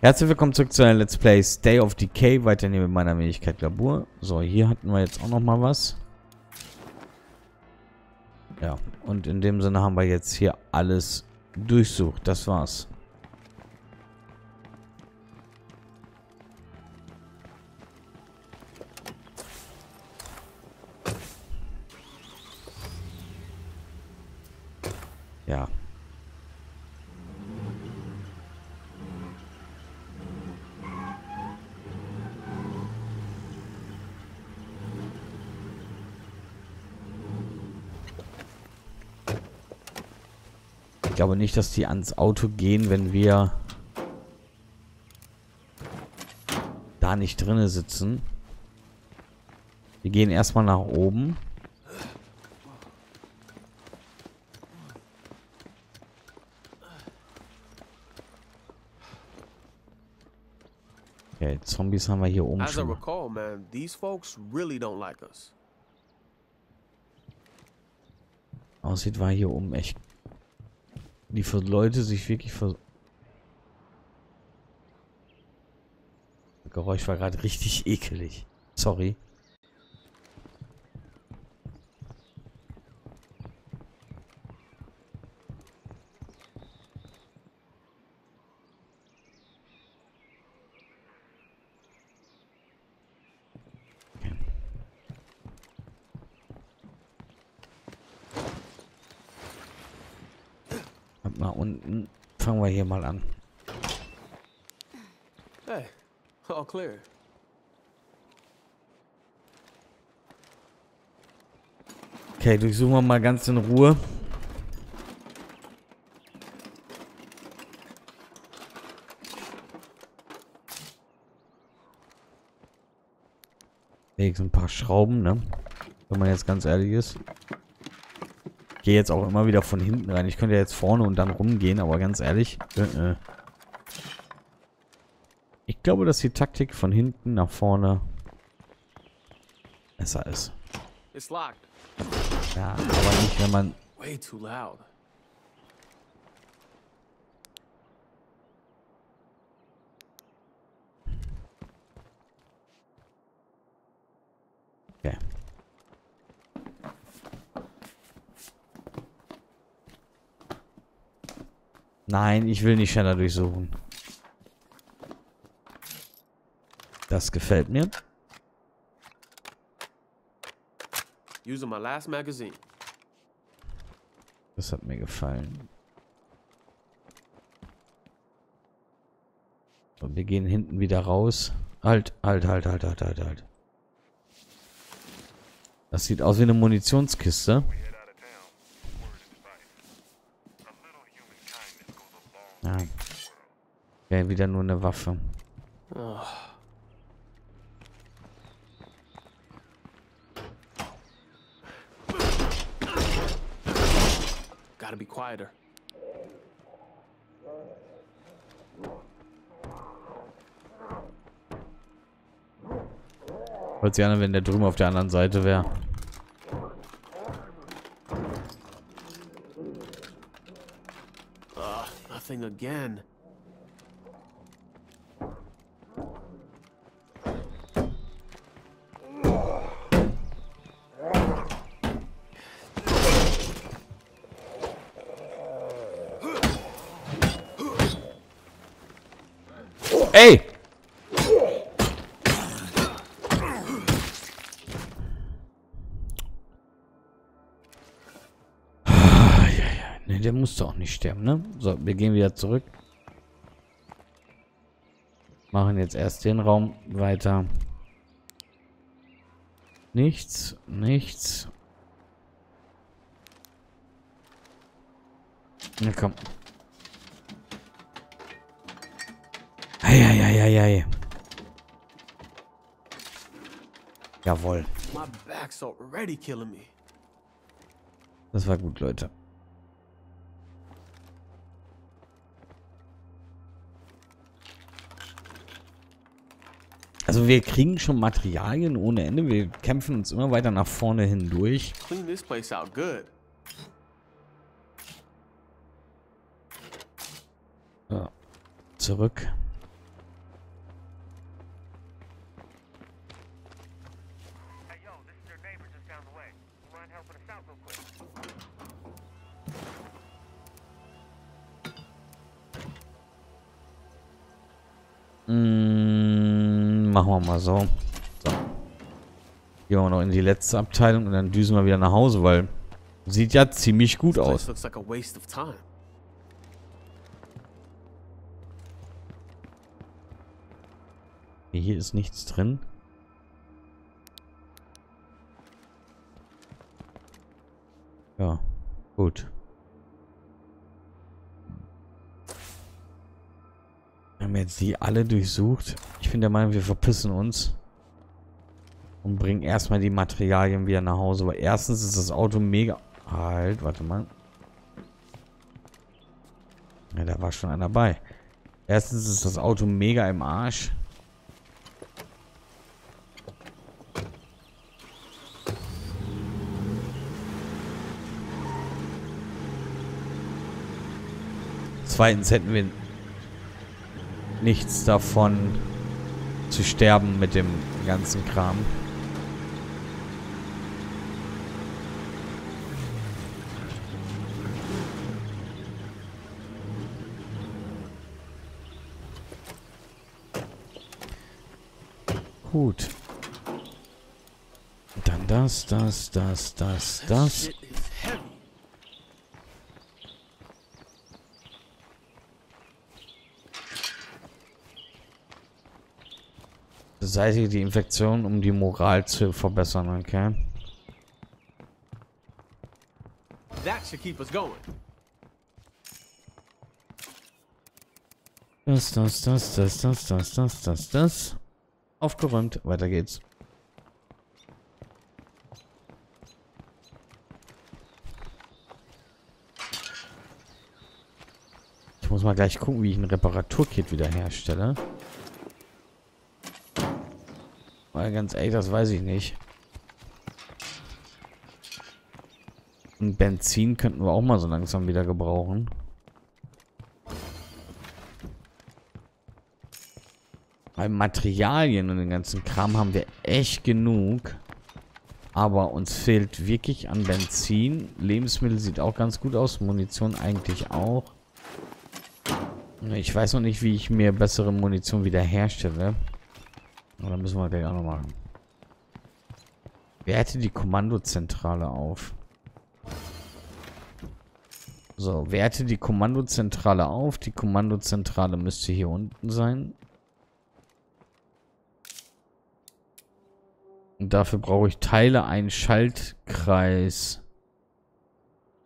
Herzlich willkommen zurück zu einem Let's Play Stay of Decay. Weiterhin mit meiner Wenigkeit Labur. So, hier hatten wir jetzt auch noch mal was. Ja, und in dem Sinne haben wir jetzt hier alles durchsucht. Das war's. Ja. Glaube nicht, dass die ans Auto gehen, wenn wir da nicht drinne sitzen. Wir gehen erstmal nach oben. Okay, Zombies haben wir hier oben schon. recall, man, these folks really don't like us. Aussieht, war hier oben echt. Die Leute sich wirklich ver. Das Geräusch war gerade richtig ekelig. Sorry. Ab nach unten. Fangen wir hier mal an. Hey, all clear. Okay, durchsuchen wir mal ganz in Ruhe. Sind ein paar Schrauben, ne? Wenn man jetzt ganz ehrlich ist. Ich gehe jetzt auch immer wieder von hinten rein. Ich könnte jetzt vorne und dann rumgehen, aber ganz ehrlich. Äh, äh. Ich glaube, dass die Taktik von hinten nach vorne besser ist. It's locked. Ja, aber nicht, wenn man Way too loud. Okay. Nein, ich will nicht schneller durchsuchen. Das gefällt mir. Using my last magazine. Das hat mir gefallen. Und wir gehen hinten wieder raus. Halt, halt, halt, halt, halt, halt, halt. Das sieht aus wie eine Munitionskiste. Ja. Ja, wieder nur eine Waffe. Ugh. Quieter. Hört sich an, wenn der drüben auf der anderen Seite wäre. Ugh, nothing again. Nicht sterben, ne? So, wir gehen wieder zurück. Machen jetzt erst den Raum weiter. Nichts, nichts. Na komm. Eieieiei. Jawohl. Das war gut, Leute. Also wir kriegen schon Materialien ohne Ende. Wir kämpfen uns immer weiter nach vorne hindurch. Clean this place out good. So. Zurück. Machen wir mal so. So. Gehen wir noch in die letzte Abteilung und dann düsen wir wieder nach Hause, weil sieht ja ziemlich gut aus. Hier ist nichts drin. Ja, gut. Wir haben jetzt die alle durchsucht. Ich bin der Meinung, wir verpissen uns. Und bringen erstmal die Materialien wieder nach Hause. Weil erstens ist das Auto mega... Halt, warte mal. Ja, da war schon einer bei. Erstens ist das Auto mega im Arsch. Zweitens hätten wir nichts davon zu sterben mit dem ganzen Kram. Gut. Dann das, das, das, das, das. Beseitige die Infektion, um die Moral zu verbessern, okay? That should keep us going. Das, das, das, das, das, das, das, das, das. Aufgeräumt. Weiter geht's. Ich muss mal gleich gucken, wie ich ein Reparaturkit wiederherstelle. Ganz ehrlich, das weiß ich nicht. Und Benzin könnten wir auch mal so langsam wieder gebrauchen. Weil Materialien und den ganzen Kram haben wir echt genug. Aber uns fehlt wirklich an Benzin. Lebensmittel sieht auch ganz gut aus. Munition eigentlich auch. Ich weiß noch nicht, wie ich mir bessere Munition wieder herstelle. Aber dann müssen wir gleich auch noch machen. Werte die Kommandozentrale auf. So, werte die Kommandozentrale auf. Die Kommandozentrale müsste hier unten sein. Und dafür brauche ich Teile, einen Schaltkreis.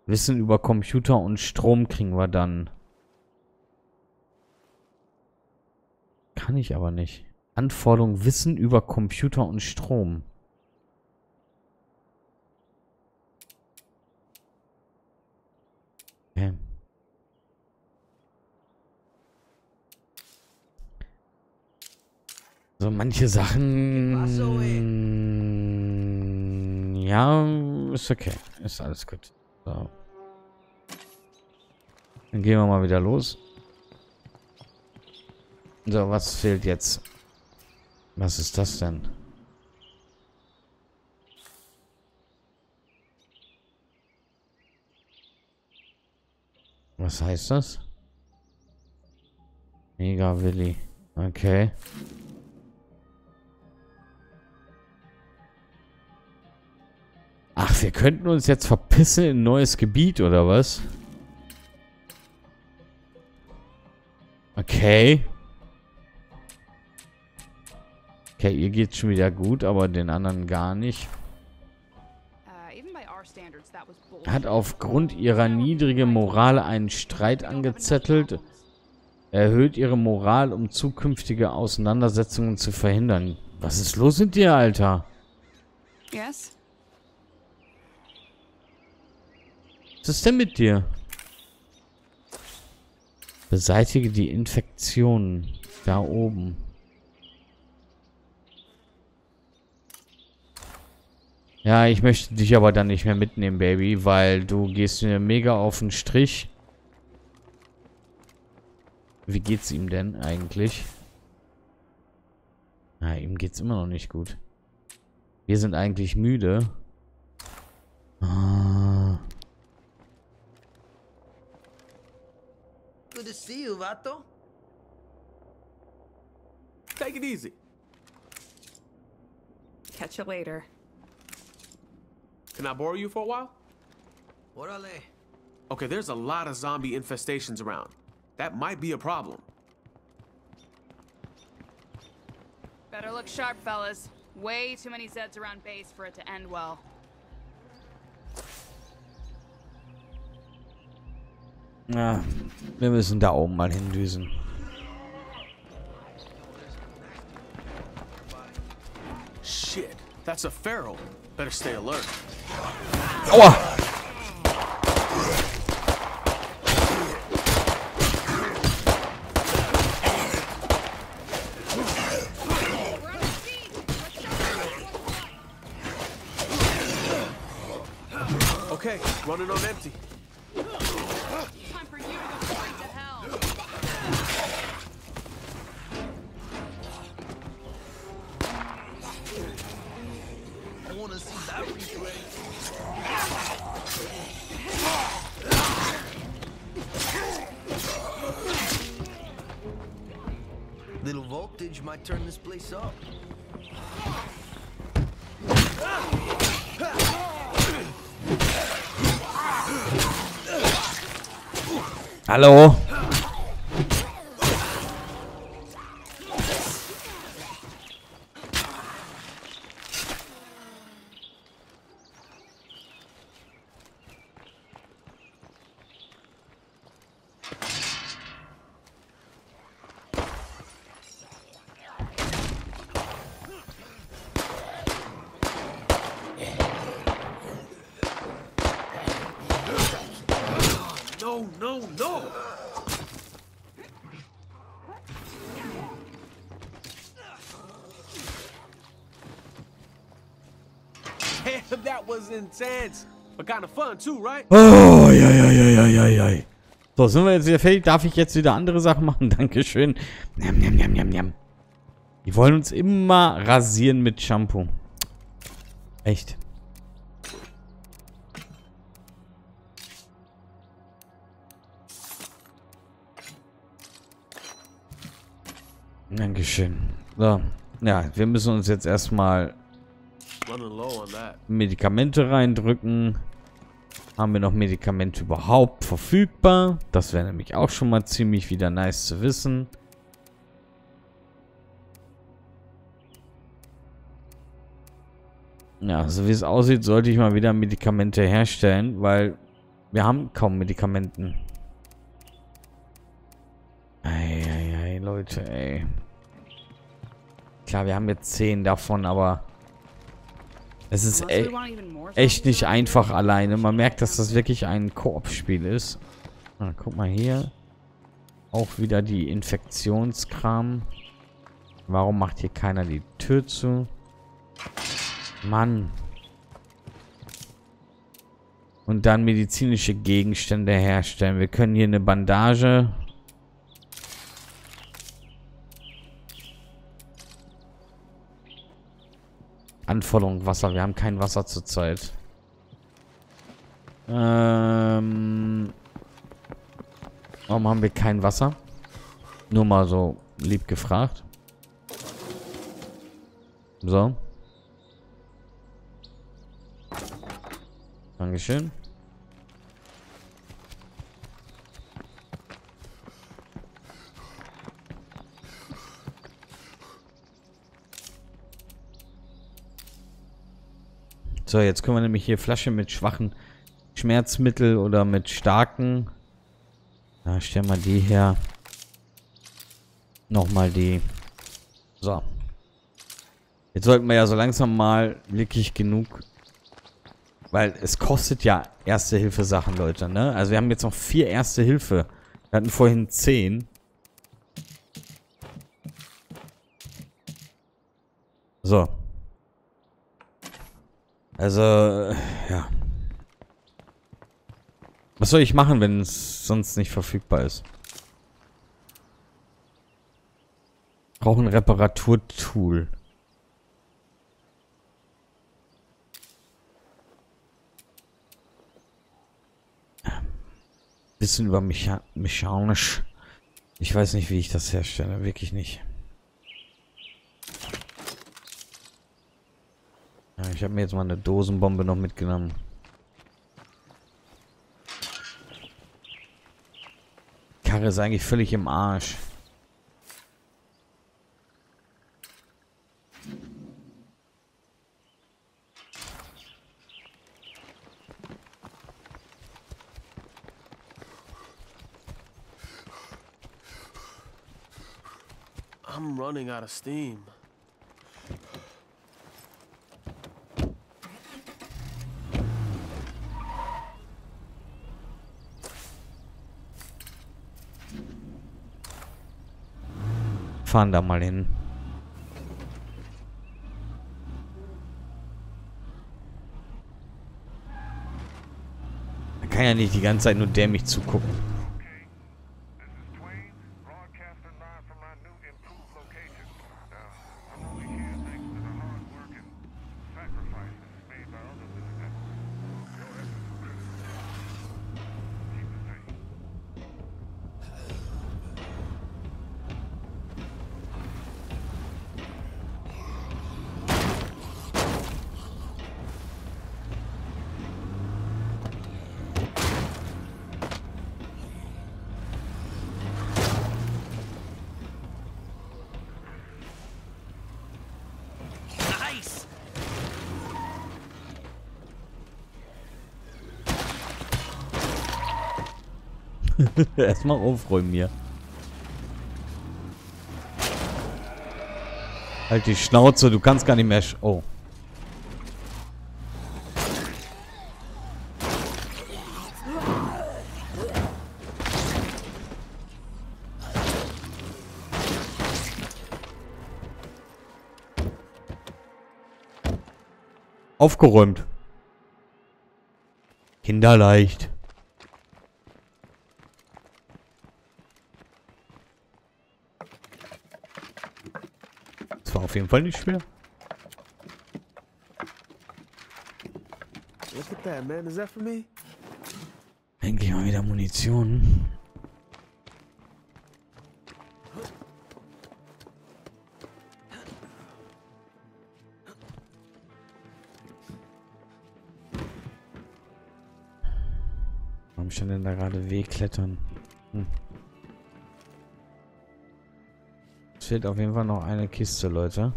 Wissen über Computer und Strom kriegen wir dann. Kann ich aber nicht. Anforderung Wissen über Computer und Strom. Okay. So manche Sachen. Ja, ist okay. Ist alles gut. So. Dann gehen wir mal wieder los. So, was fehlt jetzt? Was ist das denn? Was heißt das? Mega Willi. Okay. Ach, wir könnten uns jetzt verpissen in ein neues Gebiet, oder was? Okay. Okay, ihr geht's schon wieder gut, aber den anderen gar nicht. Bullshit. Hat aufgrund ihrer niedrigen Moral einen Streit angezettelt. Erhöht ihre Moral, um zukünftige Auseinandersetzungen zu verhindern. Was ist los mit dir, Alter? Yes? Was ist denn mit dir? Beseitige die Infektionen. Da oben. Ja, ich möchte dich aber dann nicht mehr mitnehmen, Baby, weil du gehst mir mega auf den Strich. Wie geht's ihm denn eigentlich? Na, ihm geht's immer noch nicht gut. Wir sind eigentlich müde. Ah. Good to see you, Vato. Take it easy. Catch you later. Can I borrow you for a while? Órale. Okay, there's a lot of zombie infestations around. That might be a problem. Better look sharp, fellas. Way too many Zeds around base for it to end well. Ja, wir müssen da oben mal hindüsen. Shit, that's a feral. Better stay alert. Aua! Okay, running on empty. Voltage might turn this place up. Hallo? No, no, no! Damn, that was intense. But kind of fun too, right? Oh, ja, ja, ja, ja, ja, ja. So, sind wir jetzt wieder fertig? Darf ich jetzt wieder andere Sachen machen? Dankeschön. Njam, njam, njam, njam, njam. Die wollen uns immer rasieren mit Shampoo. Echt. Dankeschön. So. Ja, wir müssen uns jetzt erstmal. Medikamente reindrücken. Haben wir noch Medikamente überhaupt verfügbar? Das wäre nämlich auch schon mal ziemlich wieder nice zu wissen. Ja, so wie es aussieht, sollte ich mal wieder Medikamente herstellen, weil wir haben kaum Medikamenten. Eieiei, Leute, ey. Klar, wir haben jetzt 10 davon, aber es ist e echt nicht einfach alleine. Man merkt, dass das wirklich ein Koop-Spiel ist. Ah, guck mal hier. Auch wieder die Infektionskram. Warum macht hier keiner die Tür zu? Mann. Und dann medizinische Gegenstände herstellen. Wir können hier eine Bandage. Anforderung Wasser. Wir haben kein Wasser zurzeit. Ähm, warum haben wir kein Wasser? Nur mal so lieb gefragt. So. Dankeschön. So, jetzt können wir nämlich hier Flasche mit schwachen Schmerzmittel oder mit starken. Da stellen wir die her. Nochmal die. So. Jetzt sollten wir ja so langsam mal wirklich genug. Weil es kostet ja Erste Hilfe Sachen, Leute, ne? Also wir haben jetzt noch vier Erste Hilfe. Wir hatten vorhin zehn. So. Also, ja. Was soll ich machen, wenn es sonst nicht verfügbar ist? Brauche ein Reparaturtool. Bisschen über Mecha mechanisch. Ich weiß nicht, wie ich das herstelle. Wirklich nicht. Ja, ich habe mir jetzt mal eine Dosenbombe noch mitgenommen. Karre ist eigentlich völlig im Arsch. I'm running out of steam. Fahren da mal hin. Da kann ja nicht die ganze Zeit nur der mich zugucken. Nice! Erstmal aufräumen hier. Halt die Schnauze, du kannst gar nicht mehr... Oh. Aufgeräumt. Kinderleicht. Das war auf jeden Fall nicht schwer. Look at that, man. Is that for me? Endlich mal wieder Munition. Schon denn da gerade wehklettern? Hm. Es fehlt auf jeden Fall noch eine Kiste, Leute.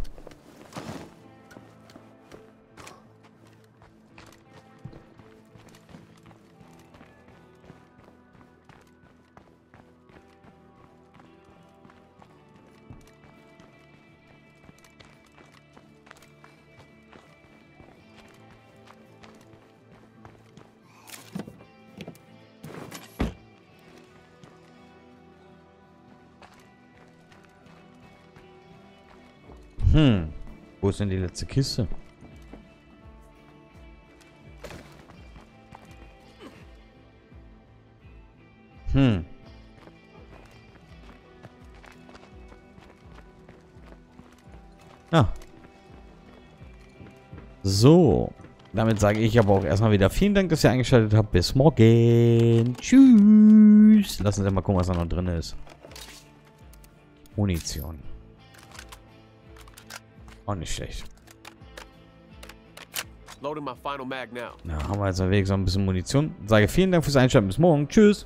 Denn die letzte Kiste? Hm. Ah. So. Damit sage ich aber auch erstmal wieder vielen Dank, dass ihr eingeschaltet habt. Bis morgen. Tschüss. Lassen Sie mal gucken, was da noch drin ist. Munition. Auch nicht schlecht. Loading my final mag now. Na, haben wir jetzt auf Weg so ein bisschen Munition. Sage vielen Dank fürs Einschalten. Bis morgen. Tschüss.